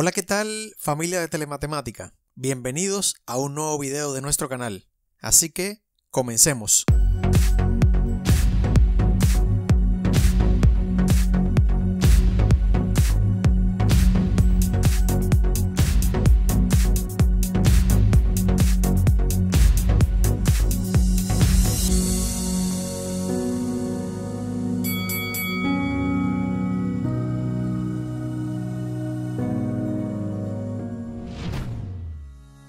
Hola, ¿qué tal familia de Telematemática? Bienvenidos a un nuevo video de nuestro canal. Así que, comencemos.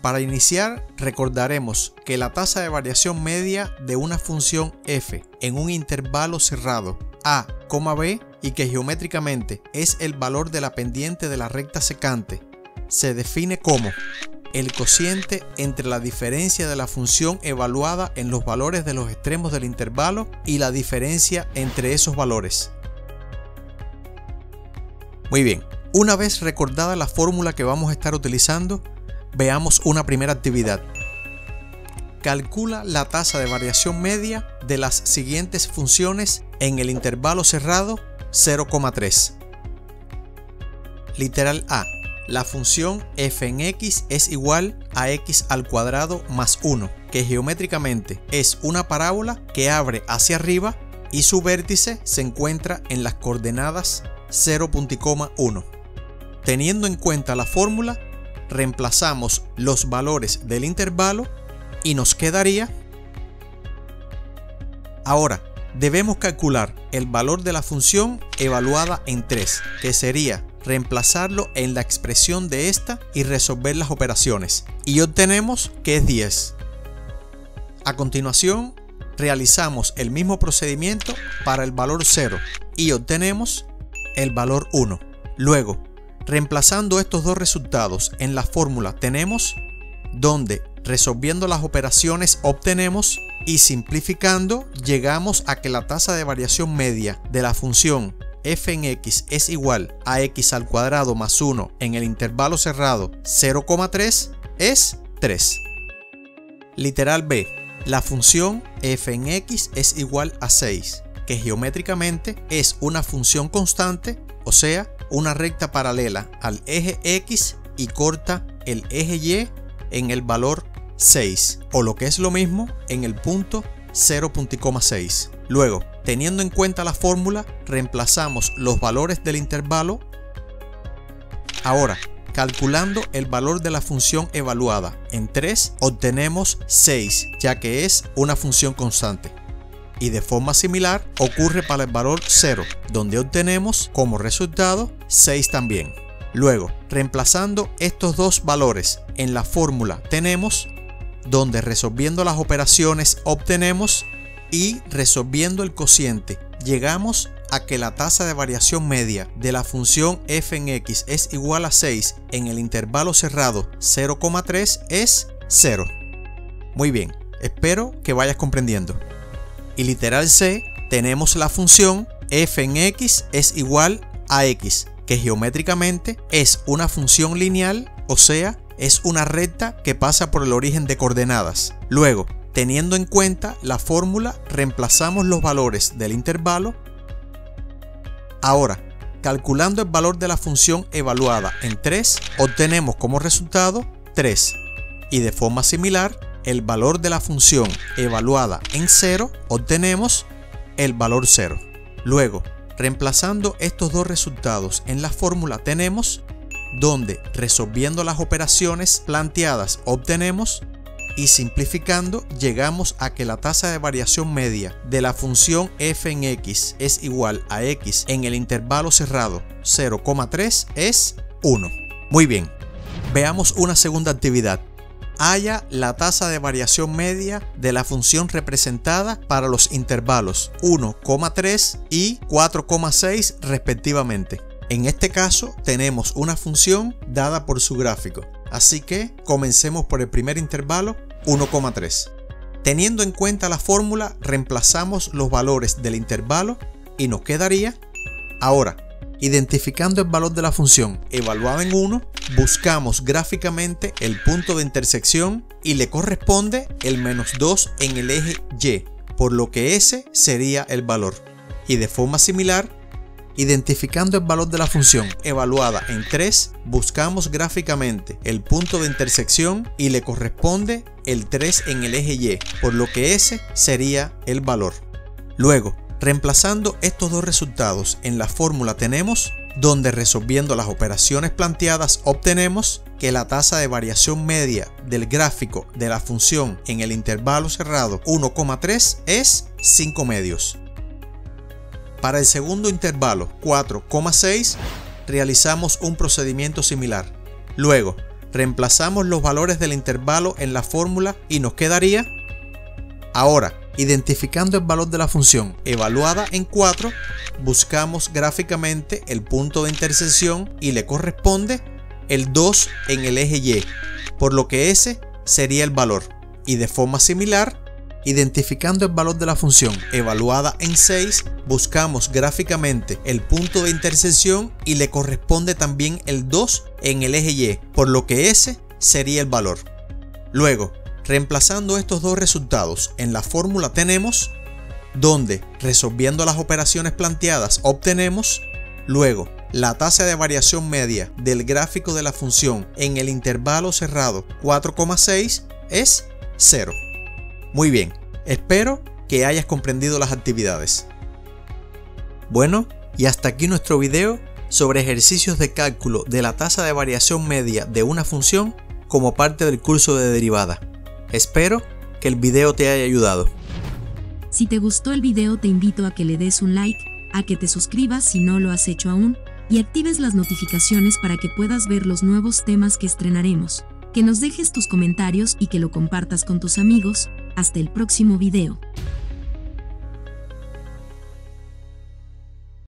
Para iniciar, recordaremos que la tasa de variación media de una función f en un intervalo cerrado a, b y que geométricamente es el valor de la pendiente de la recta secante, se define como el cociente entre la diferencia de la función evaluada en los valores de los extremos del intervalo y la diferencia entre esos valores. Muy bien, una vez recordada la fórmula que vamos a estar utilizando, Veamos una primera actividad. Calcula la tasa de variación media de las siguientes funciones en el intervalo cerrado 0,3. Literal A. La función f en x es igual a x al cuadrado más 1, que geométricamente es una parábola que abre hacia arriba y su vértice se encuentra en las coordenadas 0.1. Teniendo en cuenta la fórmula, reemplazamos los valores del intervalo y nos quedaría... Ahora, debemos calcular el valor de la función evaluada en 3, que sería reemplazarlo en la expresión de esta y resolver las operaciones. Y obtenemos que es 10. A continuación, realizamos el mismo procedimiento para el valor 0 y obtenemos el valor 1. Luego, Reemplazando estos dos resultados en la fórmula tenemos donde resolviendo las operaciones obtenemos y simplificando llegamos a que la tasa de variación media de la función f en x es igual a x al cuadrado más 1 en el intervalo cerrado 0,3 es 3. Literal B. La función f en x es igual a 6, que geométricamente es una función constante, o sea, una recta paralela al eje X y corta el eje Y en el valor 6 o lo que es lo mismo en el punto 0.6. Luego, teniendo en cuenta la fórmula, reemplazamos los valores del intervalo. Ahora, calculando el valor de la función evaluada en 3, obtenemos 6, ya que es una función constante y de forma similar ocurre para el valor 0, donde obtenemos como resultado 6 también. Luego, reemplazando estos dos valores en la fórmula tenemos, donde resolviendo las operaciones obtenemos y resolviendo el cociente llegamos a que la tasa de variación media de la función f en x es igual a 6 en el intervalo cerrado 0,3 es 0. Muy bien, espero que vayas comprendiendo y literal C tenemos la función f en x es igual a x, que geométricamente es una función lineal, o sea, es una recta que pasa por el origen de coordenadas. Luego, teniendo en cuenta la fórmula, reemplazamos los valores del intervalo. Ahora, calculando el valor de la función evaluada en 3, obtenemos como resultado 3. Y de forma similar, el valor de la función evaluada en 0, obtenemos el valor 0. Luego, reemplazando estos dos resultados en la fórmula tenemos donde resolviendo las operaciones planteadas obtenemos y simplificando llegamos a que la tasa de variación media de la función f en x es igual a x en el intervalo cerrado 0,3 es 1. Muy bien, veamos una segunda actividad haya la tasa de variación media de la función representada para los intervalos 1,3 y 4,6 respectivamente. En este caso tenemos una función dada por su gráfico, así que comencemos por el primer intervalo 1,3. Teniendo en cuenta la fórmula, reemplazamos los valores del intervalo y nos quedaría ahora Identificando el valor de la función evaluada en 1, buscamos gráficamente el punto de intersección y le corresponde el menos 2 en el eje Y, por lo que ese sería el valor. Y de forma similar, Identificando el valor de la función evaluada en 3, buscamos gráficamente el punto de intersección y le corresponde el 3 en el eje Y, por lo que ese sería el valor. Luego, reemplazando estos dos resultados en la fórmula tenemos donde resolviendo las operaciones planteadas obtenemos que la tasa de variación media del gráfico de la función en el intervalo cerrado 1,3 es 5 medios. Para el segundo intervalo 4,6 realizamos un procedimiento similar. Luego, reemplazamos los valores del intervalo en la fórmula y nos quedaría Ahora, identificando el valor de la función evaluada en 4, buscamos gráficamente el punto de intersección y le corresponde el 2 en el eje Y, por lo que ese sería el valor. Y de forma similar, Identificando el valor de la función evaluada en 6, buscamos gráficamente el punto de intersección y le corresponde también el 2 en el eje Y, por lo que ese sería el valor. Luego, reemplazando estos dos resultados en la fórmula tenemos donde, resolviendo las operaciones planteadas, obtenemos luego la tasa de variación media del gráfico de la función en el intervalo cerrado 4,6 es 0. Muy bien, espero que hayas comprendido las actividades. Bueno, y hasta aquí nuestro video sobre ejercicios de cálculo de la tasa de variación media de una función como parte del curso de derivada. Espero que el video te haya ayudado. Si te gustó el video te invito a que le des un like, a que te suscribas si no lo has hecho aún, y actives las notificaciones para que puedas ver los nuevos temas que estrenaremos que nos dejes tus comentarios y que lo compartas con tus amigos. Hasta el próximo video.